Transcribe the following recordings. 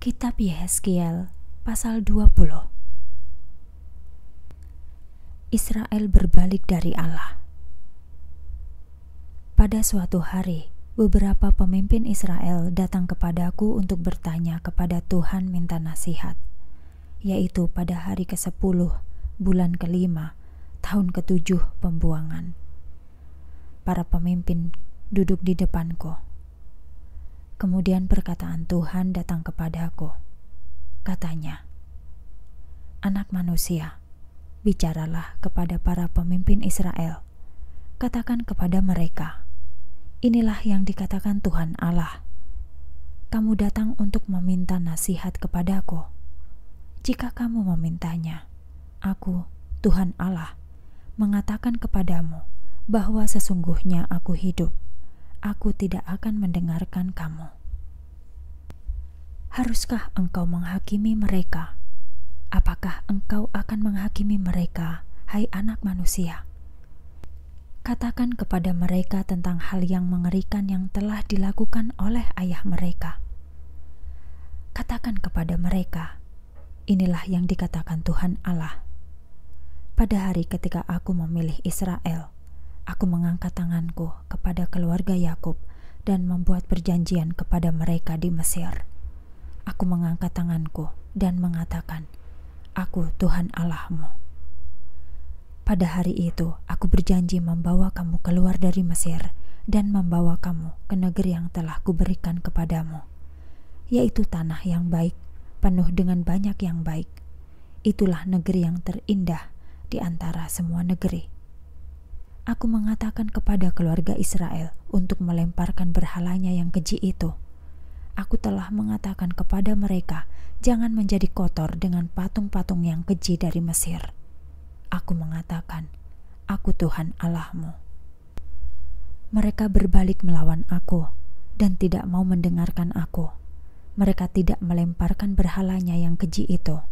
Kitab Yehezkiel pasal 20 Israel berbalik dari Allah. Pada suatu hari, beberapa pemimpin Israel datang kepadaku untuk bertanya kepada Tuhan minta nasihat, yaitu pada hari ke-10, bulan kelima, tahun ketujuh pembuangan. Para pemimpin duduk di depanku Kemudian perkataan Tuhan datang kepadaku. Katanya, "Anak manusia, bicaralah kepada para pemimpin Israel. Katakan kepada mereka, inilah yang dikatakan Tuhan Allah. Kamu datang untuk meminta nasihat kepadaku. Jika kamu memintanya, aku, Tuhan Allah, mengatakan kepadamu bahwa sesungguhnya aku hidup." Aku tidak akan mendengarkan kamu. Haruskah engkau menghakimi mereka? Apakah engkau akan menghakimi mereka, hai anak manusia? Katakan kepada mereka tentang hal yang mengerikan yang telah dilakukan oleh ayah mereka. Katakan kepada mereka, inilah yang dikatakan Tuhan Allah. Pada hari ketika aku memilih Israel, aku mengangkat tanganku kepada keluarga Yakub dan membuat perjanjian kepada mereka di Mesir. Aku mengangkat tanganku dan mengatakan, "Aku Tuhan Allahmu." Pada hari itu, aku berjanji membawa kamu keluar dari Mesir dan membawa kamu ke negeri yang telah kuberikan kepadamu, yaitu tanah yang baik, penuh dengan banyak yang baik. Itulah negeri yang terindah di antara semua negeri aku mengatakan kepada keluarga Israel untuk melemparkan berhalanya yang keji itu. Aku telah mengatakan kepada mereka, jangan menjadi kotor dengan patung-patung yang keji dari Mesir. Aku mengatakan, aku Tuhan Allahmu. Mereka berbalik melawan aku dan tidak mau mendengarkan aku. Mereka tidak melemparkan berhalanya yang keji itu.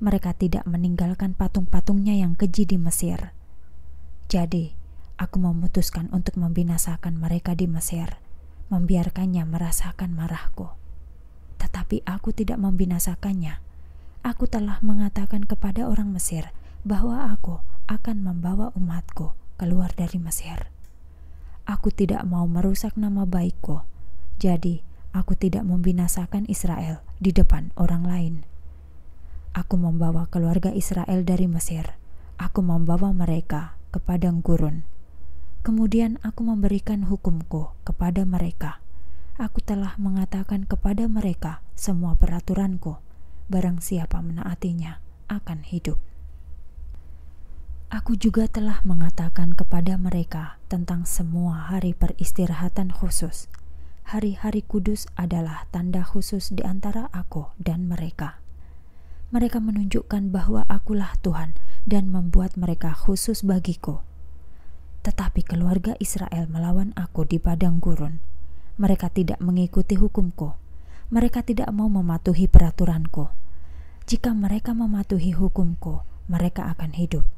Mereka tidak meninggalkan patung-patungnya yang keji di Mesir. Jadi, aku memutuskan untuk membinasakan mereka di Mesir, membiarkannya merasakan marahku. Tetapi aku tidak membinasakannya. Aku telah mengatakan kepada orang Mesir bahwa aku akan membawa umatku keluar dari Mesir. Aku tidak mau merusak nama baikku, jadi aku tidak membinasakan Israel di depan orang lain. Aku membawa keluarga Israel dari Mesir. Aku membawa mereka ke padang gurun Kemudian aku memberikan hukumku kepada mereka. Aku telah mengatakan kepada mereka semua peraturanku. Barang siapa menaatinya akan hidup. Aku juga telah mengatakan kepada mereka tentang semua hari peristirahatan khusus. Hari-hari kudus adalah tanda khusus di antara aku dan mereka. Mereka menunjukkan bahwa akulah Tuhan dan membuat mereka khusus bagiku tetapi keluarga Israel melawan aku di padang gurun. Mereka tidak mengikuti hukumku. Mereka tidak mau mematuhi peraturanku. Jika mereka mematuhi hukumku, mereka akan hidup.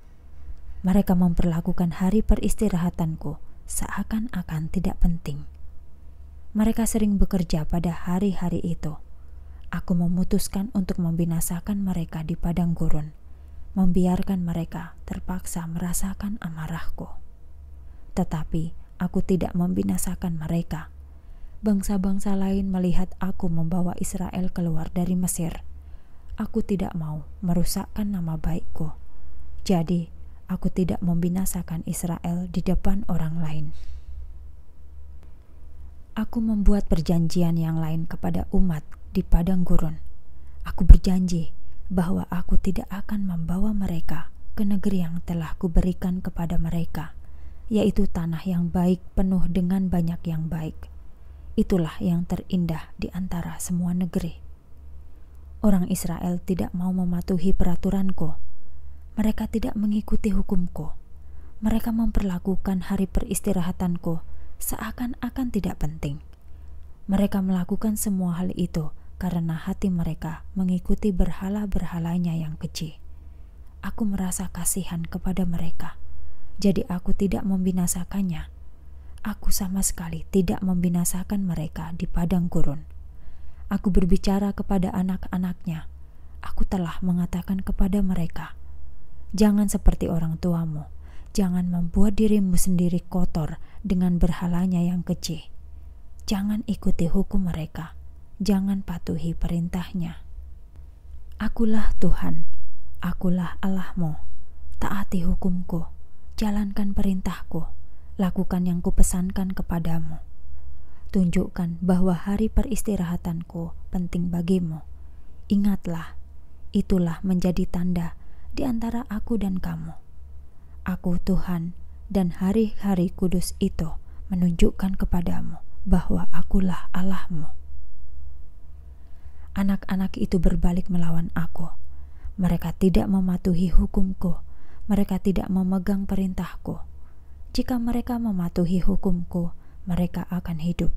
Mereka memperlakukan hari peristirahatanku seakan-akan tidak penting. Mereka sering bekerja pada hari-hari itu. Aku memutuskan untuk membinasakan mereka di padang gurun, membiarkan mereka terpaksa merasakan amarahku tetapi aku tidak membinasakan mereka. Bangsa-bangsa lain melihat aku membawa Israel keluar dari Mesir. Aku tidak mau merusakkan nama baikku. Jadi, aku tidak membinasakan Israel di depan orang lain. Aku membuat perjanjian yang lain kepada umat di padang gurun. Aku berjanji bahwa aku tidak akan membawa mereka ke negeri yang telah kuberikan kepada mereka yaitu tanah yang baik penuh dengan banyak yang baik. Itulah yang terindah di antara semua negeri. Orang Israel tidak mau mematuhi peraturanku. Mereka tidak mengikuti hukumku. Mereka memperlakukan hari peristirahatanku seakan-akan tidak penting. Mereka melakukan semua hal itu karena hati mereka mengikuti berhala-berhalanya yang keji. Aku merasa kasihan kepada mereka jadi aku tidak membinasakannya. Aku sama sekali tidak membinasakan mereka di padang gurun. Aku berbicara kepada anak-anaknya. Aku telah mengatakan kepada mereka, "Jangan seperti orang tuamu, jangan membuat dirimu sendiri kotor dengan berhalanya yang kecil. Jangan ikuti hukum mereka, jangan patuhi perintahnya. Akulah Tuhan, akulah Allahmu. Taati hukumku, jalankan perintahku, lakukan yang kupesankan kepadamu." tunjukkan bahwa hari peristirahatanku penting bagimu. Ingatlah, itulah menjadi tanda di antara aku dan kamu. Aku Tuhan, dan hari-hari kudus itu menunjukkan kepadamu bahwa akulah Allahmu. Anak-anak itu berbalik melawan aku. Mereka tidak mematuhi hukumku. Mereka tidak memegang perintahku. Jika mereka mematuhi hukumku, mereka akan hidup.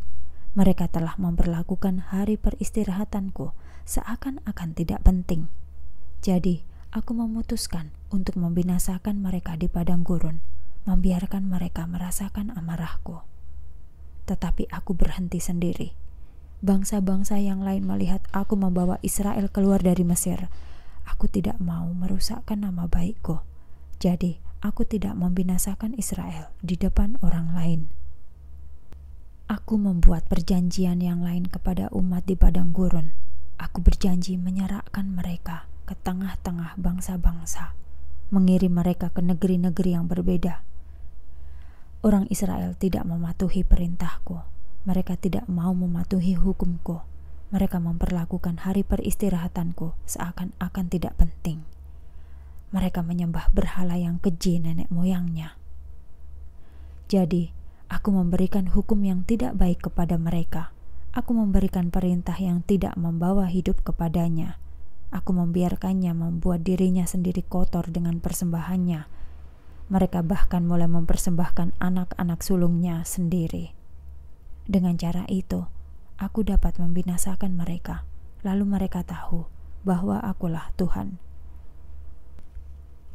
Mereka telah memperlakukan hari peristirahatanku seakan-akan tidak penting. Jadi, aku memutuskan untuk membinasakan mereka di padang gurun, membiarkan mereka merasakan amarahku. Tetapi aku berhenti sendiri. Bangsa-bangsa yang lain melihat aku membawa Israel keluar dari Mesir. Aku tidak mau merusakkan nama baikku. Jadi, aku tidak membinasakan Israel di depan orang lain. Aku membuat perjanjian yang lain kepada umat di padang gurun. Aku berjanji menyerahkan mereka ke tengah-tengah bangsa-bangsa, mengirim mereka ke negeri-negeri yang berbeda. Orang Israel tidak mematuhi perintahku. Mereka tidak mau mematuhi hukumku. Mereka memperlakukan hari peristirahatanku seakan-akan tidak penting. Mereka menyembah berhala yang keji nenek moyangnya. Jadi, Aku memberikan hukum yang tidak baik kepada mereka. Aku memberikan perintah yang tidak membawa hidup kepadanya. Aku membiarkannya membuat dirinya sendiri kotor dengan persembahannya. Mereka bahkan mulai mempersembahkan anak-anak sulungnya sendiri. Dengan cara itu, aku dapat membinasakan mereka. Lalu mereka tahu bahwa akulah Tuhan.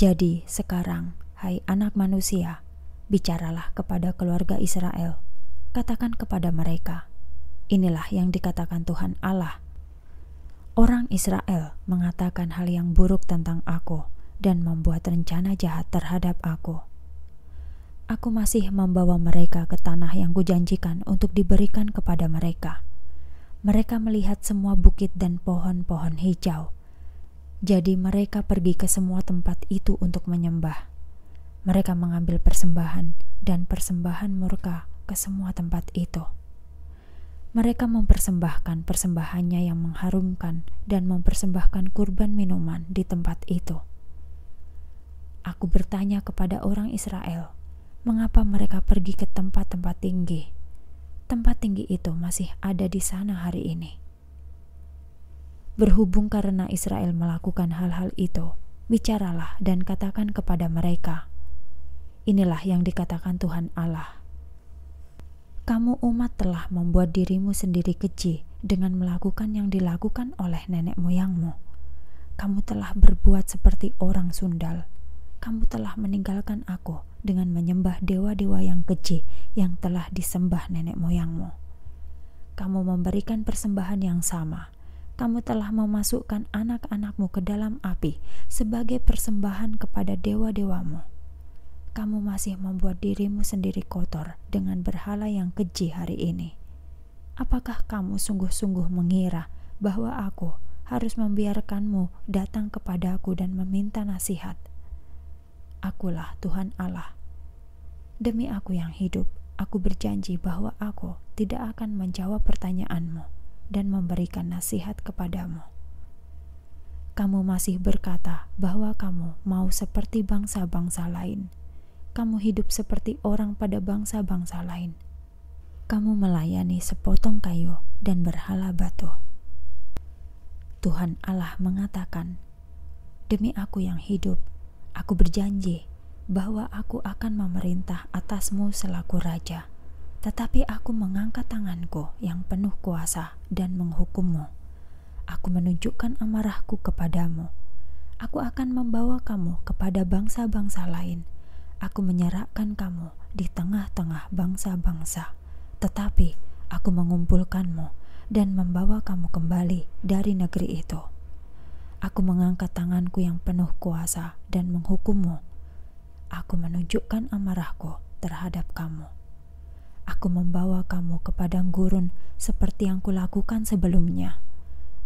Jadi sekarang, hai anak manusia, Bicaralah kepada keluarga Israel, katakan kepada mereka, inilah yang dikatakan Tuhan Allah. Orang Israel mengatakan hal yang buruk tentang aku dan membuat rencana jahat terhadap aku. Aku masih membawa mereka ke tanah yang kujanjikan untuk diberikan kepada mereka. Mereka melihat semua bukit dan pohon-pohon hijau. Jadi mereka pergi ke semua tempat itu untuk menyembah mereka mengambil persembahan dan persembahan murka ke semua tempat itu. Mereka mempersembahkan persembahannya yang mengharumkan dan mempersembahkan kurban minuman di tempat itu. Aku bertanya kepada orang Israel, mengapa mereka pergi ke tempat-tempat tinggi? Tempat tinggi itu masih ada di sana hari ini. Berhubung karena Israel melakukan hal-hal itu, bicaralah dan katakan kepada mereka, Inilah yang dikatakan Tuhan Allah. Kamu umat telah membuat dirimu sendiri keji dengan melakukan yang dilakukan oleh nenek moyangmu. Kamu telah berbuat seperti orang sundal. Kamu telah meninggalkan aku dengan menyembah dewa-dewa yang keji yang telah disembah nenek moyangmu. Kamu memberikan persembahan yang sama. Kamu telah memasukkan anak-anakmu ke dalam api sebagai persembahan kepada dewa-dewamu kamu masih membuat dirimu sendiri kotor dengan berhala yang keji hari ini. Apakah kamu sungguh-sungguh mengira bahwa aku harus membiarkanmu datang kepadaku dan meminta nasihat? Akulah Tuhan Allah. Demi aku yang hidup, aku berjanji bahwa aku tidak akan menjawab pertanyaanmu dan memberikan nasihat kepadamu. Kamu masih berkata bahwa kamu mau seperti bangsa-bangsa lain kamu hidup seperti orang pada bangsa-bangsa lain. Kamu melayani sepotong kayu dan berhala batu. Tuhan Allah mengatakan, "Demi Aku yang hidup, Aku berjanji bahwa Aku akan memerintah atasmu selaku raja, tetapi Aku mengangkat tanganku yang penuh kuasa dan menghukummu. Aku menunjukkan amarahku kepadamu. Aku akan membawa kamu kepada bangsa-bangsa lain." aku menyerahkan kamu di tengah-tengah bangsa-bangsa, tetapi aku mengumpulkanmu dan membawa kamu kembali dari negeri itu. Aku mengangkat tanganku yang penuh kuasa dan menghukummu. Aku menunjukkan amarahku terhadap kamu. Aku membawa kamu ke padang gurun seperti yang kulakukan sebelumnya,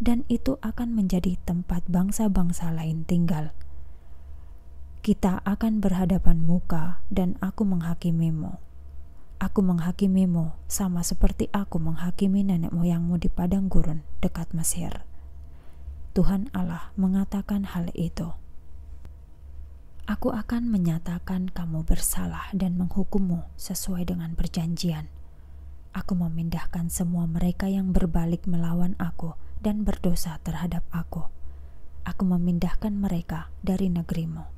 dan itu akan menjadi tempat bangsa-bangsa lain tinggal. Kita akan berhadapan muka, dan aku menghakimimu. Aku menghakimimu sama seperti aku menghakimi nenek moyangmu di padang gurun dekat Mesir. Tuhan Allah mengatakan hal itu. Aku akan menyatakan kamu bersalah dan menghukummu sesuai dengan perjanjian. Aku memindahkan semua mereka yang berbalik melawan aku dan berdosa terhadap aku. Aku memindahkan mereka dari negerimu.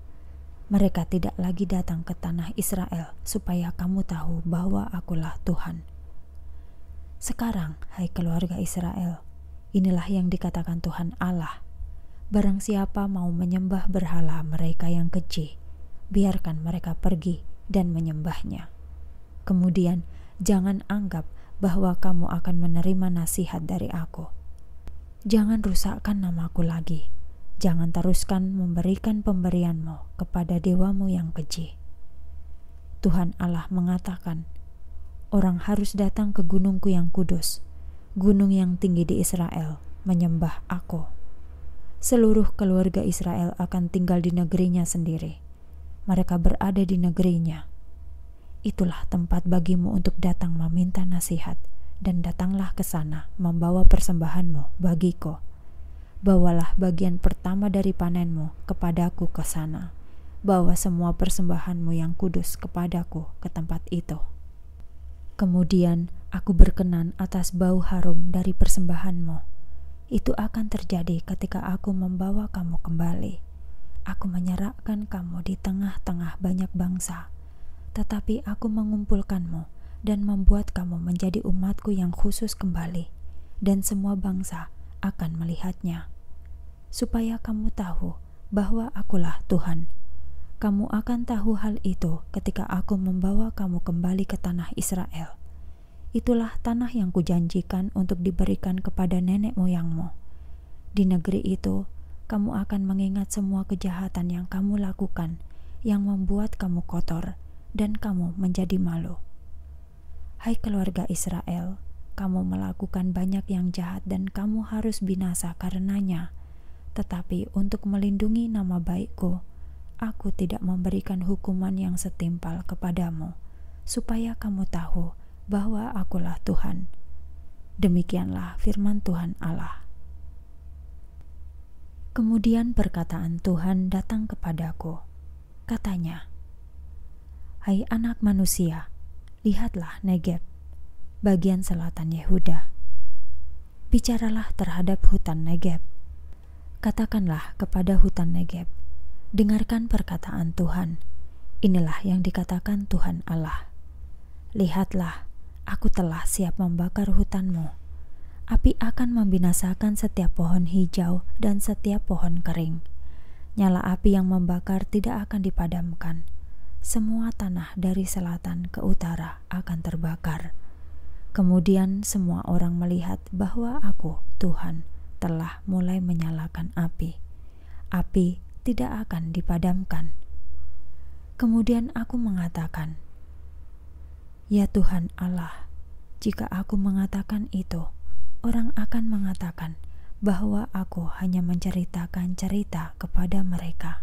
Mereka tidak lagi datang ke tanah Israel supaya kamu tahu bahwa akulah Tuhan. Sekarang, hai keluarga Israel, inilah yang dikatakan Tuhan Allah Barang siapa mau menyembah berhala mereka yang keji, biarkan mereka pergi dan menyembahnya. Kemudian, jangan anggap bahwa kamu akan menerima nasihat dari aku. Jangan rusakkan namaku lagi. Jangan teruskan memberikan pemberianmu kepada dewamu yang keji. Tuhan Allah mengatakan, orang harus datang ke gunungku yang kudus, gunung yang tinggi di Israel, menyembah aku seluruh keluarga Israel akan tinggal di negerinya sendiri. Mereka berada di negerinya. Itulah tempat bagimu untuk datang meminta nasihat, dan datanglah ke sana membawa persembahanmu bagiku. Bawalah bagian pertama dari panenmu kepadaku ke sana. Bawa semua persembahanmu yang kudus kepadaku ke tempat itu. Kemudian aku berkenan atas bau harum dari persembahanmu itu akan terjadi ketika aku membawa kamu kembali. Aku menyerahkan kamu di tengah-tengah banyak bangsa, tetapi aku mengumpulkanmu dan membuat kamu menjadi umatku yang khusus kembali, dan semua bangsa akan melihatnya. Supaya kamu tahu bahwa akulah Tuhan. Kamu akan tahu hal itu ketika aku membawa kamu kembali ke tanah Israel itulah tanah yang kujanjikan untuk diberikan kepada nenek moyangmu. Di negeri itu, kamu akan mengingat semua kejahatan yang kamu lakukan, yang membuat kamu kotor dan kamu menjadi malu. Hai keluarga Israel, kamu melakukan banyak yang jahat dan kamu harus binasa karenanya. Tetapi untuk melindungi nama baikku, aku tidak memberikan hukuman yang setimpal kepadamu, supaya kamu tahu bahwa akulah Tuhan. Demikianlah firman Tuhan Allah. Kemudian perkataan Tuhan datang kepadaku. Katanya, Hai anak manusia, lihatlah Negeb, bagian selatan Yehuda. Bicaralah terhadap hutan Negeb. Katakanlah kepada hutan Negeb, dengarkan perkataan Tuhan. Inilah yang dikatakan Tuhan Allah. Lihatlah, Aku telah siap membakar hutanmu. Api akan membinasakan setiap pohon hijau dan setiap pohon kering. Nyala api yang membakar tidak akan dipadamkan. Semua tanah dari selatan ke utara akan terbakar. Kemudian semua orang melihat bahwa aku, Tuhan, telah mulai menyalakan api. Api tidak akan dipadamkan. Kemudian aku mengatakan, Ya Tuhan Allah, jika aku mengatakan itu, orang akan mengatakan bahwa aku hanya menceritakan cerita kepada mereka.